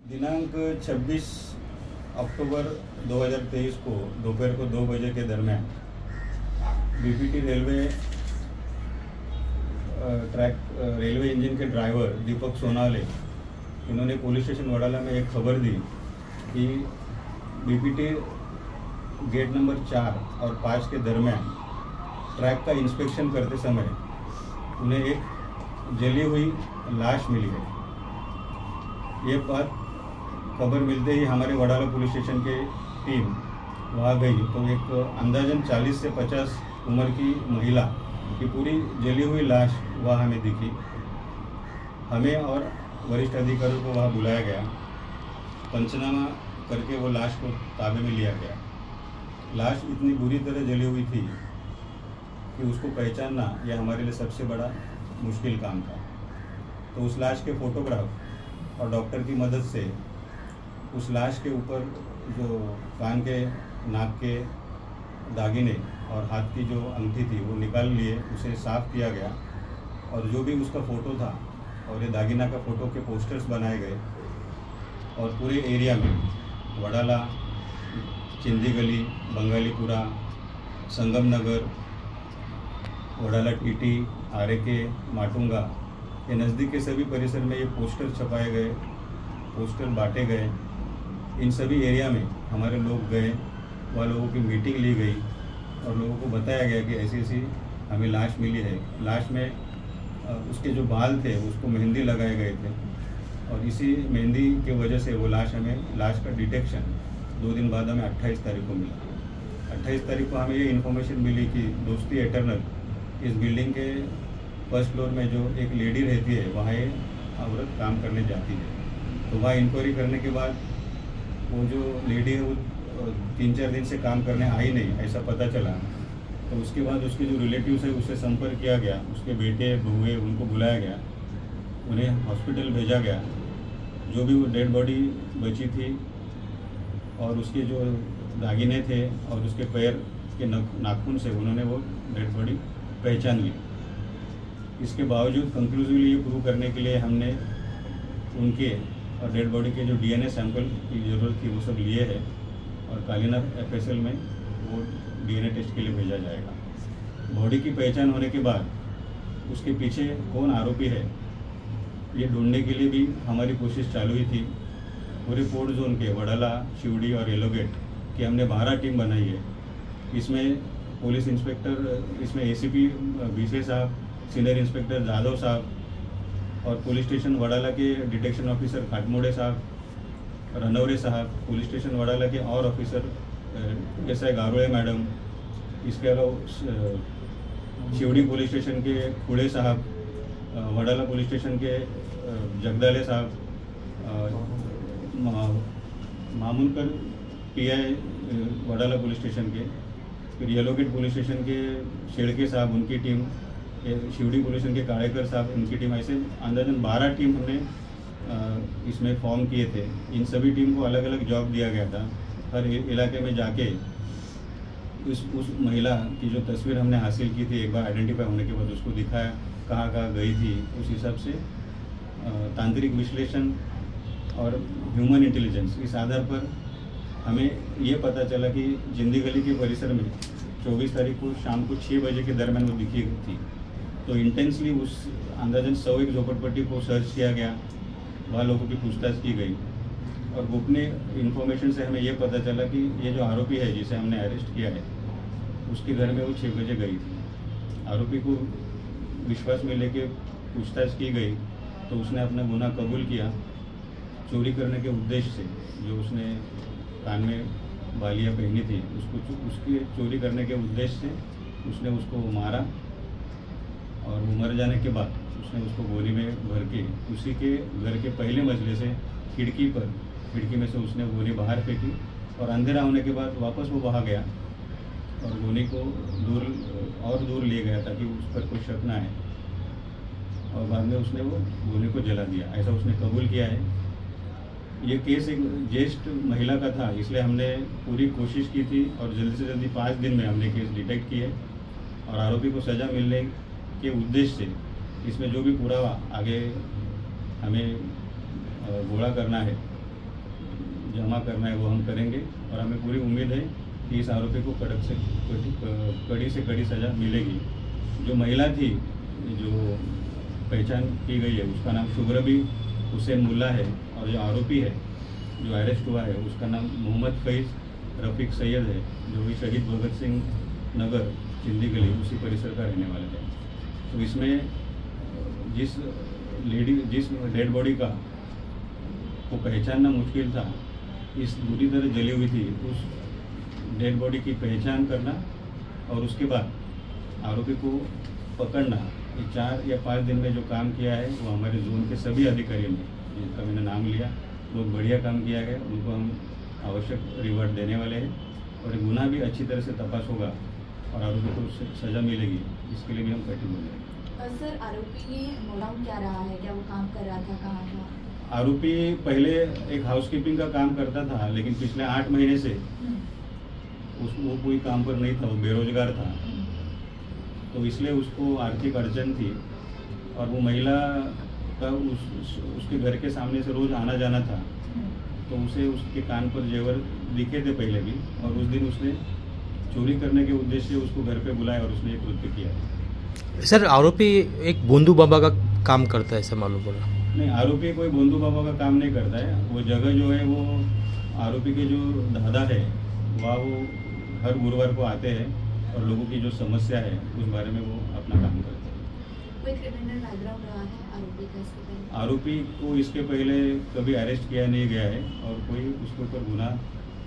दिनांक 26 अक्टूबर 2023 को, दोपहर को दो बजे के दरमियान BPT railway track railway engine के ड्राइवर दीपक सोनाले, इन्होंने पुलिस स्टेशन वडाला में एक खबर दी कि बीपीटी गेट नंबर चार और पाँच के दरमियान ट्रैक का इंस्पेक्शन करते समय उन्हें एक जली हुई लाश मिली है। ये बात खबर मिलते ही हमारे वडाला पुलिस स्टेशन के टीम वहाँ गई। तो एक अंदाजन 40 से 50 उम्र की महिला की पूरी जली हुई लाश वहाँ हमें दिखी। हमें और वरिष्ठ अधिकारियों को वहाँ बुलाया गया। पंचनामा करके वो लाश को ताबे में लिया गया। लाश इतनी बुरी तरह जली हुई थी कि उसको पहचानना यह हमारे लिए सबसे बड़ा मुश्किल काम था। तो उस लाश के फोटोग्राफ और डॉक्टर की मदद से उस लाश के ऊपर जो कान के, नाक के दागिने और हाथ की जो अंगठी थी, वो निकाल लिए, उसे साफ़ किया गया। और जो भी उसका फ़ोटो था और ये दागिना का फ़ोटो के पोस्टर्स बनाए गए और पूरे एरिया में वडाला चिंदी गली बंगालीपुरा संगम नगर वडाला टीटी आरे के माटुंगा, ये नज़दीक के सभी परिसर में ये पोस्टर छपाए गए पोस्टर बांटे गए। इन सभी एरिया में हमारे लोग गए, वहाँ लोगों की मीटिंग ली गई और लोगों को बताया गया कि ऐसी ऐसी हमें लाश मिली है। लाश में उसके जो बाल थे, उसको मेहंदी लगाए गए थे और इसी मेहंदी की वजह से वो लाश हमें, लाश का डिटेक्शन दो दिन बाद हमें अट्ठाईस तारीख को मिला। अट्ठाईस तारीख को हमें ये इन्फॉर्मेशन मिली कि दोस्ती एटर्नल इस बिल्डिंग के फ़र्स्ट फ्लोर में जो एक लेडी रहती है, वहाँ ये औरत काम करने जाती है। तो वहाँ इंक्वायरी करने के बाद वो जो लेडी है, वो तीन चार दिन से काम करने आई नहीं, ऐसा पता चला। तो उसके बाद उसके जो रिलेटिव्स है उससे संपर्क किया गया। उसके बेटे बहुए उनको बुलाया गया। उन्हें हॉस्पिटल भेजा गया। जो भी वो डेड बॉडी बची थी, और उसके जो दागिने थे, और उसके पैर के नख, नाखून से उन्होंने वो डेड बॉडी पहचान ली। इसके बावजूद कंक्लूसिवली ये प्रूव करने के लिए हमने उनके और डेड बॉडी के जो डीएनए सैंपल की ज़रूरत थी, वो सब लिए है और कालीना एफएसएल में वो डीएनए टेस्ट के लिए भेजा जाएगा। बॉडी की पहचान होने के बाद उसके पीछे कौन आरोपी है, ये ढूँढने के लिए भी हमारी कोशिश चालू ही थी। पूरे पोर्ट जोन के, वडाला, शिवड़ी और एलोगेट की हमने बारह टीम बनाई है। इसमें पुलिस इंस्पेक्टर, इसमें एसीपी बीसे साहब, सीनियर इंस्पेक्टर, जाधव साहब और पुलिस स्टेशन वडाला के डिटेक्शन ऑफिसर खाटमोड़े साहब, रनौरे साहब, पुलिस स्टेशन वडाला के और officer S I Garode madam, इसके अलावा शिवड़ी पुलिस स्टेशन के खुड़े साहब वडाला पुलिस स्टेशन के Jagdale Sahab Mamunkar PI Wadala police station के, फिर येलोगेट पुलिस स्टेशन के शेड़के साहब, उनकी टीम शिवड़ी पुलिस के काड़ेकर साहब, उनकी टीम, ऐसे अंदाजन बारह टीम हमने इसमें फॉर्म किए थे। इन सभी टीम को अलग अलग जॉब दिया गया था। हर इलाके में जाके उस उस महिला की जो तस्वीर हमने हासिल की थी, एक बार आइडेंटिफाई होने के बाद उसको दिखाया, कहाँ कहाँ गई थी, उस हिसाब से तांत्रिक विश्लेषण और ह्यूमन इंटेलिजेंस इस आधार पर हमें ये पता चला कि जिंदी गली के परिसर में 24 तारीख को शाम को छः बजे के दरमियान वो दिखी थी। तो इंटेंसली उस अंदाजन सौ एक झोपड़पट्टी को सर्च किया गया। वहाँ लोगों की पूछताछ की गई। और गोपनीय इन्फॉर्मेशन से हमें यह पता चला कि ये जो आरोपी है जिसे हमने अरेस्ट किया है, उसके घर में वो छः बजे गई थी। आरोपी को विश्वास में लेके पूछताछ की गई तो उसने अपना गुना कबूल किया चोरी करने के उद्देश्य से। जो उसने कान में बालियाँ पहनी थी, उसको उसकी चोरी करने के उद्देश्य से उसने उसको मारा। और वो मर जाने के बाद उसने उसको गोली में भर के उसी के घर के पहले मजले से खिड़की पर, खिड़की में से उसने गोली बाहर फेंकी और अंधेरा होने के बाद वापस वो वहाँ गया और गोली को दूर, और दूर ले गया ताकि उस पर कोई शक ना आए। और बाद में उसने वो गोली को जला दिया। ऐसा उसने कबूल किया है। ये केस एक ज्येष्ठ महिला का था, इसलिए हमने पूरी कोशिश की थी और जल्दी से जल्दी पाँच दिन में हमने केस डिटेक्ट किए और आरोपी को सज़ा मिलने के उद्देश्य से इसमें जो भी पुरावा आगे हमें घोड़ा करना है, जमा करना है, वो हम करेंगे। और हमें पूरी उम्मीद है कि इस आरोपी को कड़क से, कड़ी से कड़ी सज़ा मिलेगी। जो महिला थी, जो पहचान की गई है, उसका नाम शुभरबी हुसैन मुल्ला है। और जो आरोपी है, जो अरेस्ट हुआ है, उसका नाम मोहम्मद फैज़ रफ़ीक सैयद है, जो भी शहीद भगत सिंह नगर, चिंदी गली, उसी परिसर का रहने वाला है। तो इसमें जिस लेडी, जिस डेड बॉडी का, को पहचानना मुश्किल था, इस बुरी तरह जली हुई थी, उस डेड बॉडी की पहचान करना और उसके बाद आरोपी को पकड़ना, ये चार या पाँच दिन में जो काम किया है, वो हमारे जोन के सभी अधिकारियों ने, जिनका मैंने नाम लिया, बहुत बढ़िया काम किया गया उनको हम आवश्यक रिवॉर्ड देने वाले हैं और गुना भी अच्छी तरह से तपास होगा। और आरोपी को सज़ा मिलेगी। इसके लिए भी हम कटिबद्ध हैं सर आरोपी ने मोडाउन क्या रहा है? क्या वो काम कर रहा था? कहाँ था? आरोपी पहले एक हाउसकीपिंग का काम करता था लेकिन पिछले आठ महीने से हम्म। उस वो कोई काम पर नहीं था वो बेरोजगार था। तो इसलिए उसको आर्थिक अड़चन थी और वो महिला का उस, उस उसके घर के सामने से रोज़ आना जाना था तो उसे उसके कान पर जेवर दिखे थे पहले भी और उस दिन उसने चोरी करने के उद्देश्य से उसको घर पे बुलाया और उसने एक कृत्य किया। सर आरोपी एक बोंदू बाबा का काम करता है ऐसा मालूम पड़ा। नहीं आरोपी कोई बोंदू बाबा का काम नहीं करता है। वो जगह जो है वो आरोपी के जो दादा है वह वो हर गुरुवार को आते हैं और लोगों की जो समस्या है उस बारे में वो अपना काम करते हैं। है आरोपी को इसके पहले? कभी अरेस्ट किया नहीं गया है और कोई उसके ऊपर गुना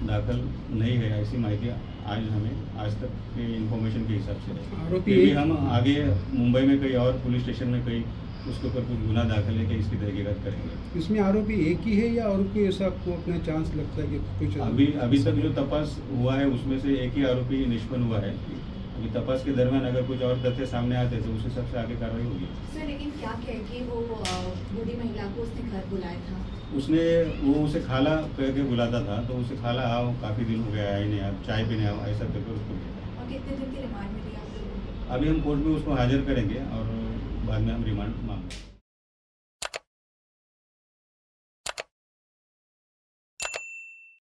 दाखिल नहीं है ऐसी माहिती आज हमें आज तक के इन्फॉर्मेशन के हिसाब से है आरोपी भी हम आगे मुंबई में कहीं और पुलिस स्टेशन में कहीं उसके ऊपर कुछ गुना दाखिल है कि इसकी तहकीकत करेंगे। इसमें आरोपी एक ही है या और कोई ऐसा आपको अपना चांस लगता है कि कुछ अभी अभी तक जो तपास हुआ है उसमें से एक ही आरोपी निष्पन्न हुआ है। अभी तपास के दरमियान अगर कुछ और तथ्य सामने आते तो उस हिसाब से आगे कार्रवाई होगी। सर लेकिन क्या कह के वो बूढ़ी महिला को उसने घर बुलाया था? उसने वो उसे खाला कह के बुलाता था तो उसे खाला आओ काफ़ी दिन हो गया आए नहीं आप चाय पीने आओ ऐसा करके उसको भेजा। अभी हम कोर्ट में उसको हाजिर करेंगे और बाद में हम रिमांड मांगेंगे